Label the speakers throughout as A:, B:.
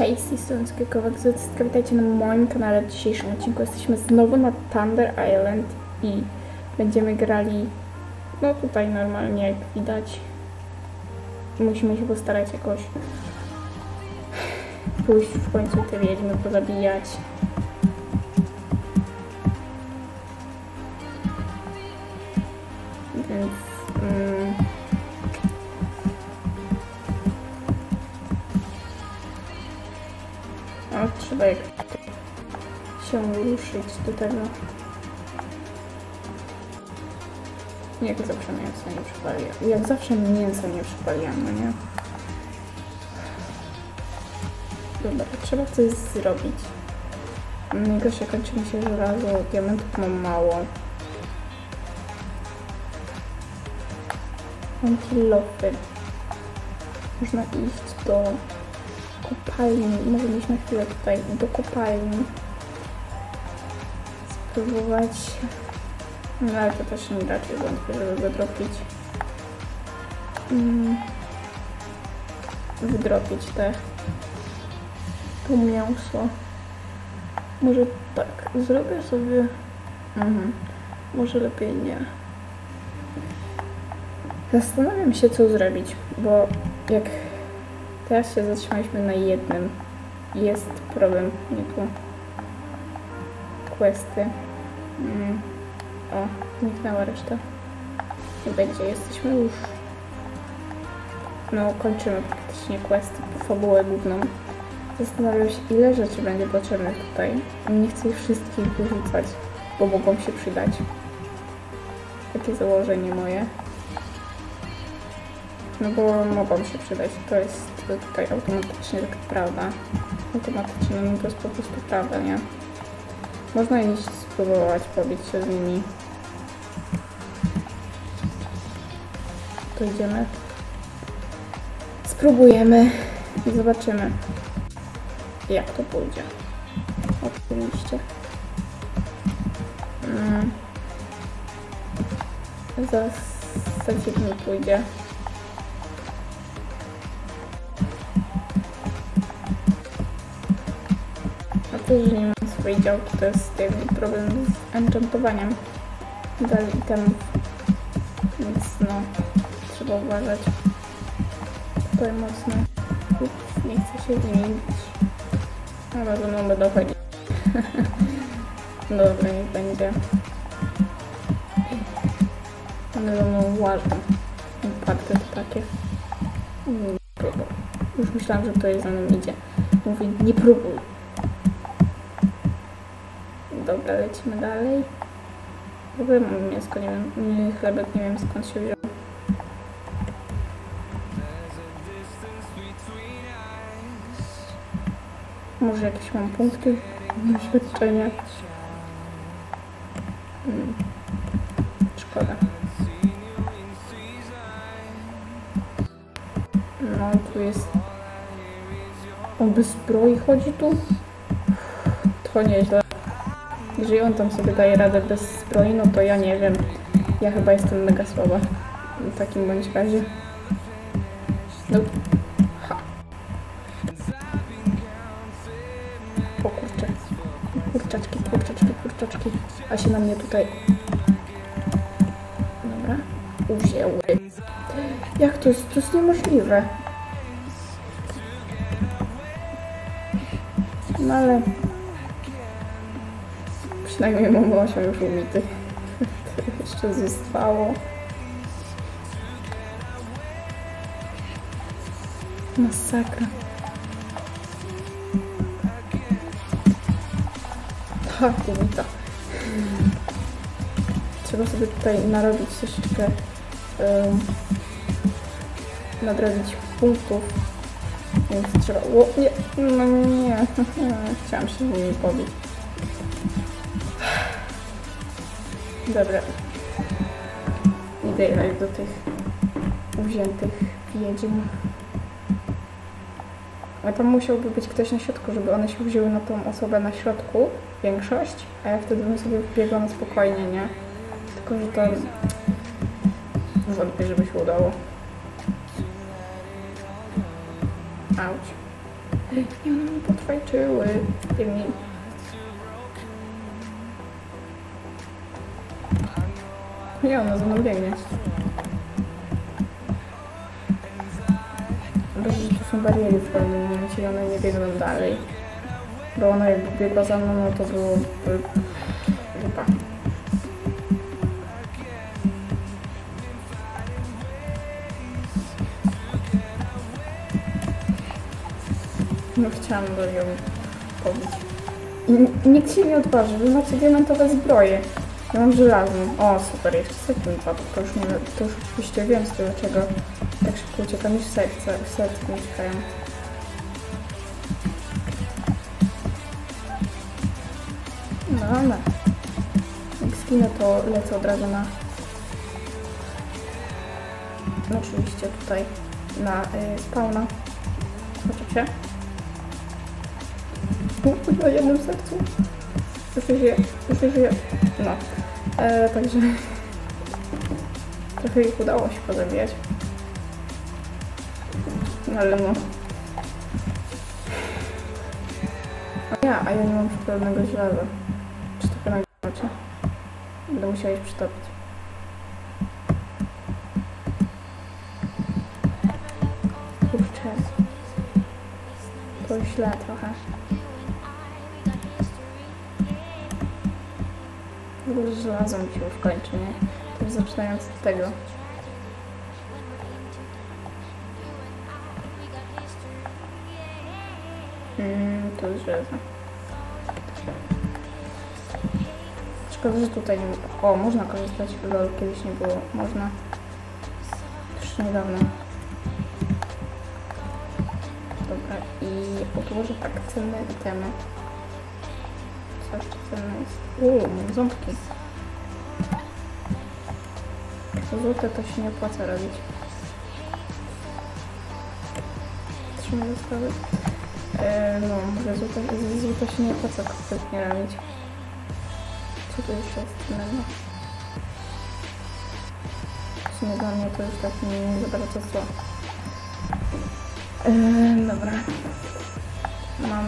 A: Cześć, z strony Skierkowa Egzotyska. Witajcie na moim kanale. W dzisiejszym odcinku jesteśmy znowu na Thunder Island i będziemy grali, no tutaj normalnie jak widać. Musimy się postarać jakoś pójść w końcu te wiedźmy pozabijać. No, trzeba się ruszyć do tego. Jak zawsze mięso nie przypaliłam. Jak zawsze mięso nie przypaliłam, no nie? Dobra, trzeba coś zrobić. Najgorsze kończy mi się żelazo, diamentów mam mało. Mam kilofy. Można iść do kopalni. Może iść na chwilę tutaj do kopalni. Spróbować. No ale to też nie raczej wątpię, żeby go dropić. Mm. Wydropić te to mięso. Może tak, zrobię sobie. Mhm. Może lepiej nie. Zastanawiam się, co zrobić, bo jak teraz się zatrzymaliśmy na jednym, jest problem, nie tu. Questy. Mm. O, zniknęła reszta. Nie będzie, jesteśmy już. No, kończymy praktycznie quest, fabułę główną. Zastanawiam się, ile rzeczy będzie potrzebnych tutaj. Nie chcę ich wszystkich wyrzucać, bo mogą się przydać. Takie założenie moje. No bo mogą się przydać. To jest tutaj automatycznie tak prawda. Automatycznie, no to jest po prostu prawda, nie? Można iść spróbować pobić się z nimi. To idziemy. Spróbujemy i zobaczymy, jak to pójdzie. Oczywiście. Mm. Za sensik mi pójdzie. To jeżeli mam swojej działki, to jest jakby problem z enchantowaniem dalej itemów. Więc no, trzeba uważać. Tutaj mocno. Ups, nie chcę się zmienić. Ale ze mną będą chodzić. Dobra, niech będzie. One ze mną łażą. Uparte to takie. Nie próbuj. Już myślałam, że to jest za mną idzie. Mówi, nie próbuj. Lecimy dalej. W ogóle mam mięsko, nie wiem, chlebek, nie wiem skąd się wziął. Może jakieś mam punkty doświadczenia. Hmm. Szkoda. No tu jest... On bez zbroi chodzi tu? To nieźle. Jeżeli on tam sobie daje radę bez zbroi, no to ja nie wiem. Ja chyba jestem mega słaba. W takim bądź razie. No. Ha. O kurczę. Kurczaczki, kurczaczki, kurczaczki. A się na mnie tutaj... Dobra. Uwzięły. Jak to jest? To jest niemożliwe. No ale... Przynajmniej mam 8 już umity. To jeszcze zostało. Masakra. Tak, umita. Trzeba sobie tutaj narobić troszeczkę um, nadrobić punktów. Więc trzeba... O, nie, no nie. Chciałam się z nimi pobić. Dobra. Idę jechać do tych uwziętych wiedźm. A tam musiałby być ktoś na środku, żeby one się wzięły na tą osobę na środku, większość, a ja wtedy bym sobie biegła na spokojnie, nie? Tylko, że to wątpię, żeby się udało. Auć. Nie, one mi podfajczyły. Tymi... Nie, ona za mną biegnie. Dobrze, że tu są bariery w pewnym momencie i one nie biegną dalej. Bo ona jakby biegła za mną, no to byłoby... Lipa. No chciałam go ją pobić. I nikt się nie odważy, wy macie diamentowe zbroje. Ja mam żelazną. O, super, jeszcze mi padł. To już, nie, to już oczywiście wiem z dlaczego tak szybko uciekam niż serce. Serce mi uciekają. No, ale jak skinę, to lecę od razu na... No oczywiście tutaj na y, spawna. Zobaczycie? U, Na jednym sercu. Już żyje, już. No. E, także... Trochę ich udało się pozabijać. No ale no. A ja, a ja nie mam przyprawionego żelaza. Czy to nagrywacie? Będę musiała ich przytopić. Kurczę. To źle trochę. W ogóle się już kończy, nie? Tak zaczynając od tego. Mm, to jest żelazo. Szkoda, że tutaj nie... O, można korzystać, lol, kiedyś nie było. Można. Jeszcze niedawno. Dobra, i odłożę tak cenne itemy. Co jeszcze cenne jest? Uuu, ząbki. Złote to się nie opłaca robić. Trzymaj zostały. E, no, może złote, złote się nie opłaca kompletnie robić. Co to jeszcze jest innego? W sumie dla mnie to już tak nie, za bardzo zło. E, dobra. Mam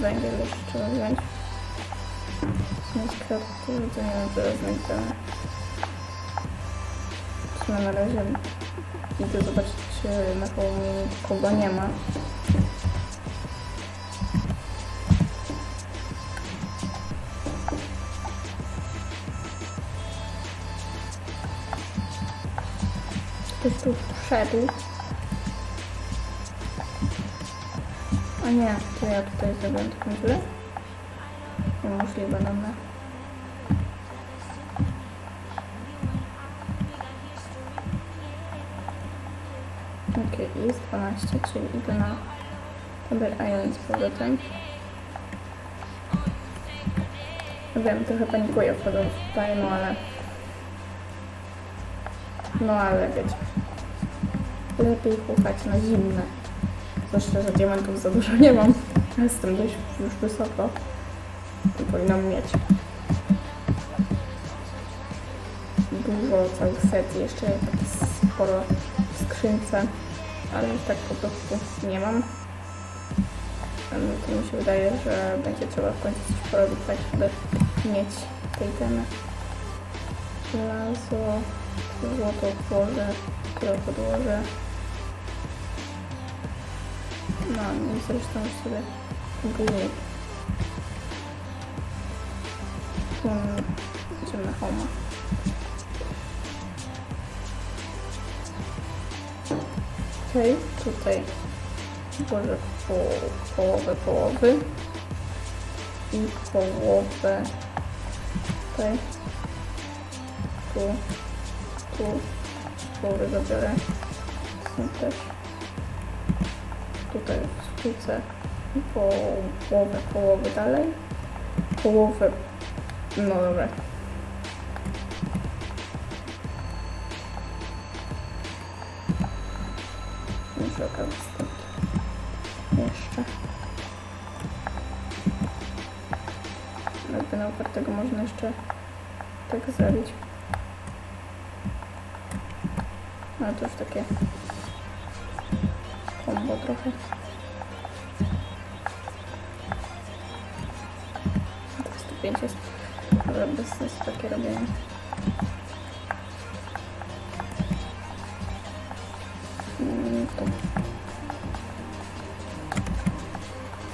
A: węgiel jeszcze trzeba wziąć. Kwiatków to nie wiem, rozmaitane. W sumie na razie idę zobaczyć, czy na koło mnie nikogo nie ma. Ktoś tu wszedł. A nie, to ja tutaj zrobiłem taką dziurę. Niemożliwe, dobra. Okej, jest 12, czyli idę na Tabel Island z powrotem. Wiem, trochę panikuję wchodząc tutaj, no ale... No ale wiecie. Lepiej płukać na zimne. Zwłaszcza, że diamentów za dużo nie mam. Jestem dość już wysoko. Powinnam mieć. Dużo, całych set jeszcze sporo w skrzynce. Ale już tak po prostu nie mam. Ale to mi się wydaje, że będzie trzeba w końcu coś porobić tak, żeby mieć tej temy. Żelazo, złoto odłożę, krew odłożę. No, i zresztą sobie później um, idziemy na homa. Okej, tutaj włożę po, połowę połowy. I połowę tutaj, tu, tu, połowę zabiorę, są też tutaj po połowę, połowę dalej, połowę, no dobra. Zrobię stąd. Jeszcze. Jakby na opartego można jeszcze tak zrobić. No to już takie kombo trochę. pięć jest. Sensu takie robienie. Mm, tu.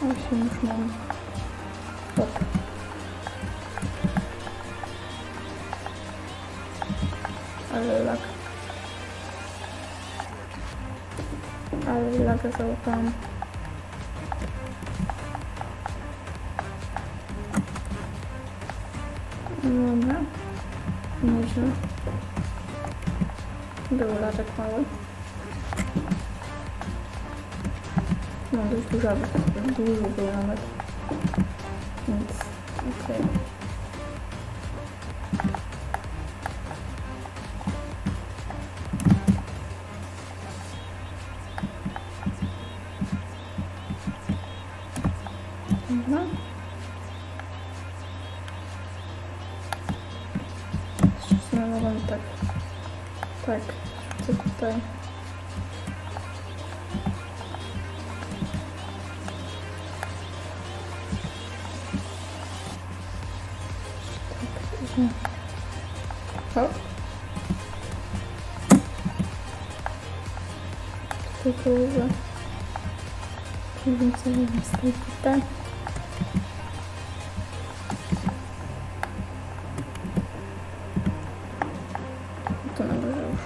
A: Osiem już. Ale lag. Ale laga załapałam. Nieźle. Był laczek mały. No dość dużo, duży był nawet. Więcej z tej tutaj. Tu na górze już.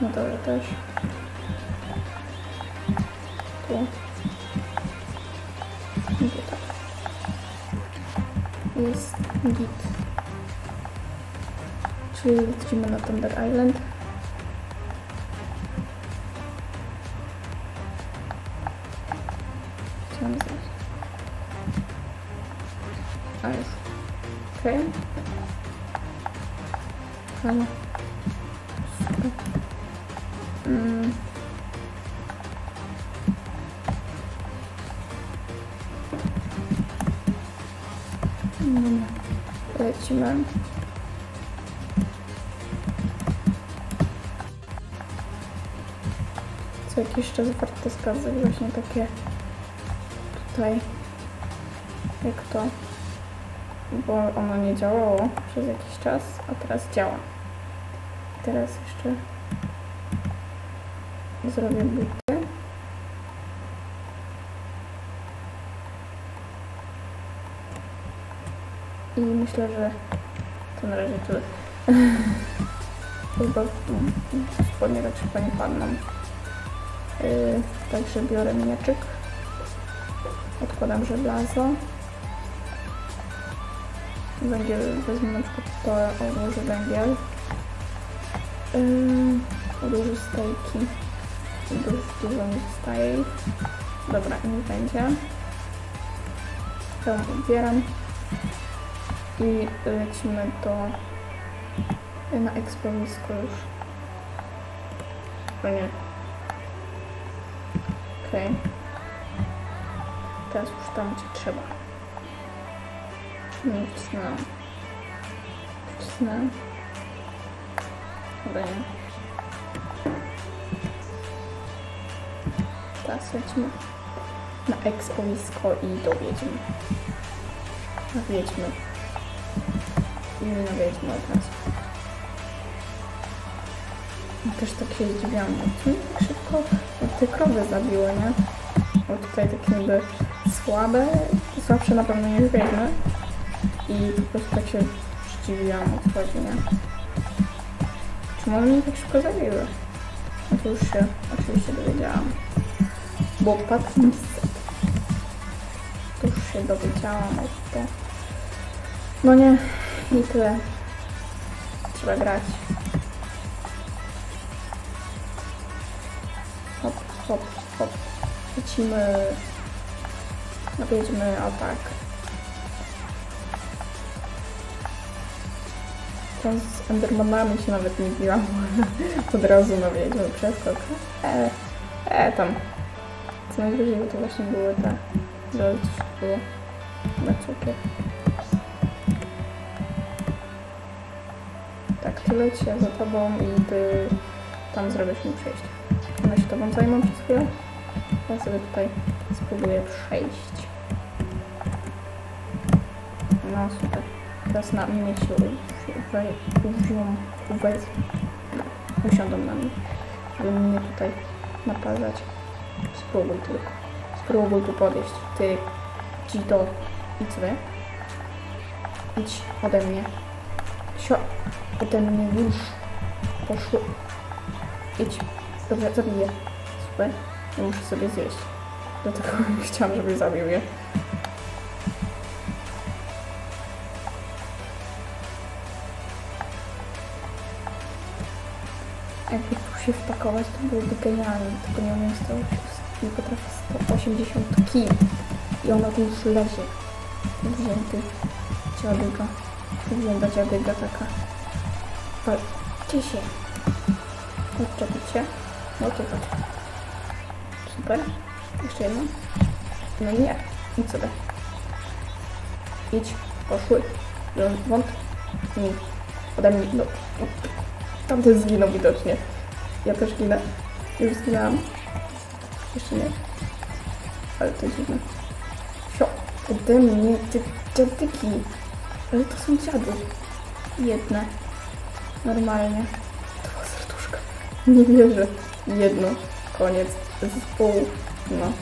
A: Na dole też. Tu. I tutaj. Jest git. Czyli lecimy na Thunder Island. Dobra. Lecimy. Co jakiś czas warto sprawdzać właśnie takie tutaj jak to bo ono nie działało przez jakiś czas, a teraz działa. Teraz jeszcze zrobię buty. I myślę, że to na razie tyle. Chyba spodnie tak szybko nie padną. Yy, także biorę mieczyk. Odkładam żelazo. Węgiel wezmę na przykład to odłożę węgiel. Yy, odłożę stejki. Dość dużo mi zostaje ich. Dobra, nie będzie. To ubieram. I lecimy do na ekspowisko już. O nie. Okej. Okay. Teraz już tam, gdzie trzeba. Nie wcisnęłam. Wcisnęłam. Dobra, nie. Teraz lecimy na ekspowisko i do wiedźmy. Wiedźmy. I na razu. I też tak się zdziwiłam, tak szybko te krowy zabiły, nie? Bo tutaj takie niby słabe, zawsze na pewno nie wiedźmy. I po prostu tak się zdziwiłam od chodzi, nie? Czemu one mnie tak szybko zabiły? No to już się oczywiście dowiedziałam. Bo padł mi To już się dowiedziałam od to. No nie, i tyle. Trzeba grać. Hop, hop, hop. Lecimy. Nawiedźmy atak. To z Endermanami się nawet nie biłam. Od razu nawiedźmy przeskok. E, e, tam. Co najwyżej, to właśnie były te... Coś było. Na cukier. Ja za tobą i ty tam zrobisz mi przejście. One się tobą zajmą przez chwilę. Ja sobie tutaj spróbuję przejść. No super. Teraz na mnie uwe- uwią, uwez, usiądą na mnie. Ale mnie tutaj naparzać. Spróbuj tylko. Spróbuj tu podejść. Ty, Gito, idź sobie. Idź ode mnie. Sio, ode mnie już. Poszło. Idź. Dobrze, zabiję. Super. Ja muszę sobie zjeść. Dlatego chciałam, żeby zabił je. Jakby tu się wpakować, to byłoby genialne. Tylko nie umiem 100, nie potrafię 180 kg. I ona tu już leży. Wzięty dziadyga. Wzięta dziadyga taka. Walcie się. Odczepicie. No to chodź. Super. Jeszcze jedno. No nie. Idź sobie. Idź. Poszły. Wąt. Nie. Ode mnie. No. Tamten zginął widocznie. Ja też ginę. Już zginęłam. Jeszcze nie. Ale to dziwne. Sio. Ode mnie. Ty dziadyki. Ale to są dziady. Jedne. Normalnie. Dwa serduszka. Nie wierzę. Jedno. Koniec zespołu. No.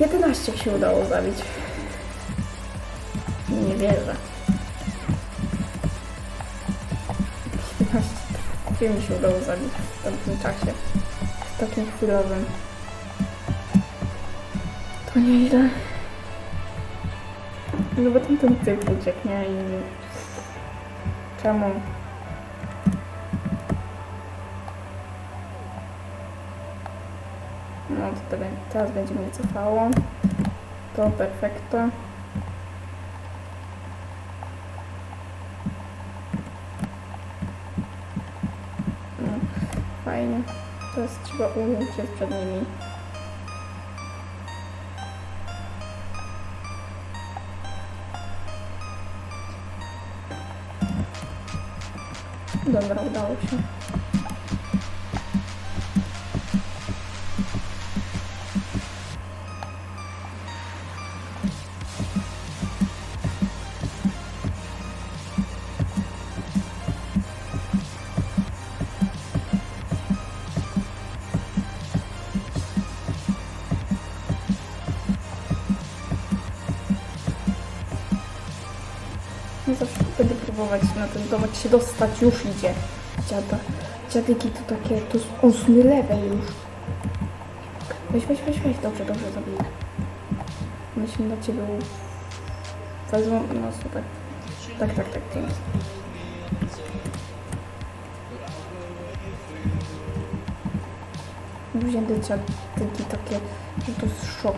A: 11 się udało zabić. Nie wierzę. 11 Dwie mi się udało zabić w tamtym czasie. W takim chwilowym. To nieźle. No bo tamten typ uciekł, nie? I... Czemu? No to teraz, będzie mnie cofało. To perfekto. No, fajnie. Teraz trzeba ująć się przed nimi. Dobra, udało się. Próbować na ten domek się dostać. Już idzie. Dziada. Dziadyki to takie, to jest ósmy level już. Weź, weź, weź, weź. Dobrze, dobrze, zabiję. Myśmy na ciebie wezmą, no super. Tak, tak, tak, dzięki. Wzięte dziadyki takie, że to jest szok.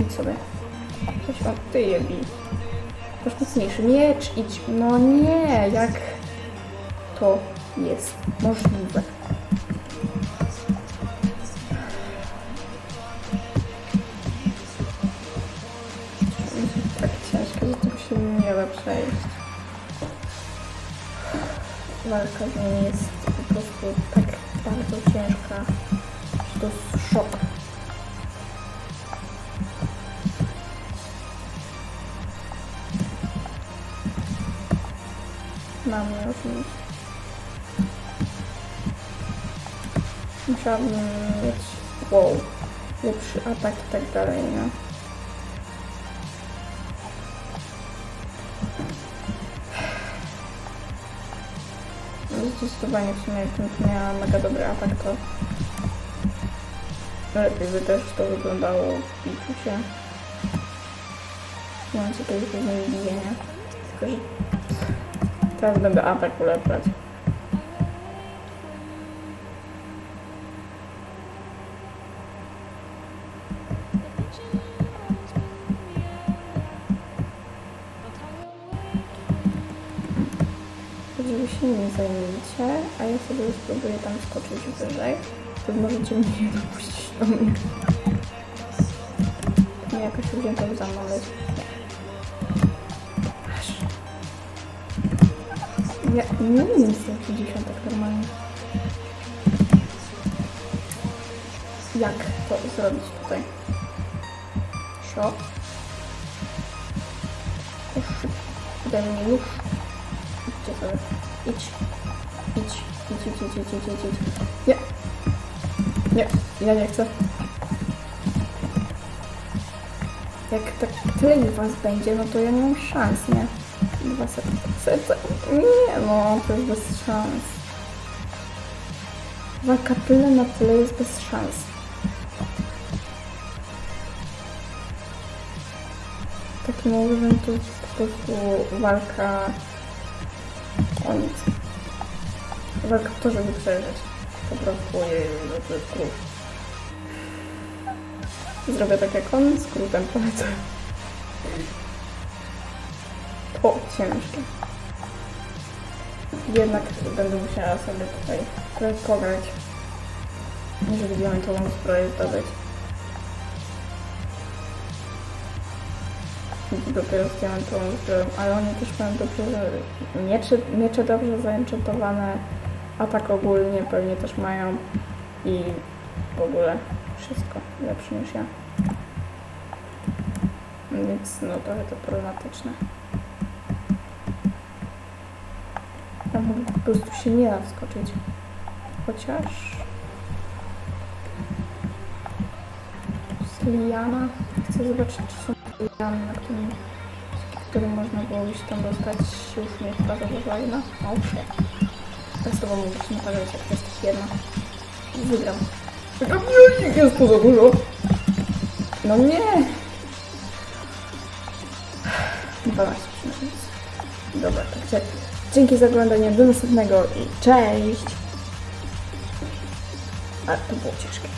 A: Idź sobie. Weź, o, ty je bij. Masz mocniejszy miecz, idź. No nie, jak to jest możliwe? Tak ciężko, że tym się nie da przejść. Walka z jest po prostu tak bardzo ciężka, że to jest szok. Mam je oczywiście. Musiałabym mieć wow, lepszy atak i tak dalej, nie? Zdecydowanie w sumie jakbym miała mega dobry atak, to lepiej by też to wyglądało w biciu się. Nimi bije, nie? Tylko, że Teraz będę atak ulepszać. Żeby się nie zajmijcie, a ja sobie spróbuję tam skoczyć wyżej, to możecie mnie nie dopuścić do mnie. Nie jakoś wzięta za mną Ja nie umiem z tych dziesiątek normalnie. Jak to zrobić tutaj? Sio. Uż. Daj mi nóż. Idźcie sobie. Idź. Idź. Idź, idź, idź, idź, idź, idź. Nie. Nie, ja nie chcę. Jak tak tyle was będzie, no to ja nie mam szans, nie? Serca. serca. Nie no, to jest bez szans. Walka tyle na tyle jest bez szans. Takim ołówem to jest po prostu walka o nic. Walka w to, żeby przeżyć. Po prostu jej to jest skrót. Zrobię tak jak on, skrótem polecę. O, ciężkie. Jednak będę musiała sobie tutaj trochę pograć, żeby diamentową zbroję zdobyć. Dopiero z diamentową zbroją, ale oni też mają dobrze, miecze, miecze dobrze zaenchantowane, atak ogólnie pewnie też mają i w ogóle wszystko lepsze niż ja. Więc no trochę to problematyczne. Tam po prostu się nie da wskoczyć. Chociaż... Liana. Chcę zobaczyć, czy są liany, na z którym można było się tam dostać. Już mnie chyba zawywali. No, o, shit. Tak z tobą mówić, nie patrzeć, jak jesteś jedna. Wygram. Nie, jest to za dużo. No nie. 12 przynajmniej. Dobra, także dzięki za oglądanie, do następnego i cześć! A to było ciężkie.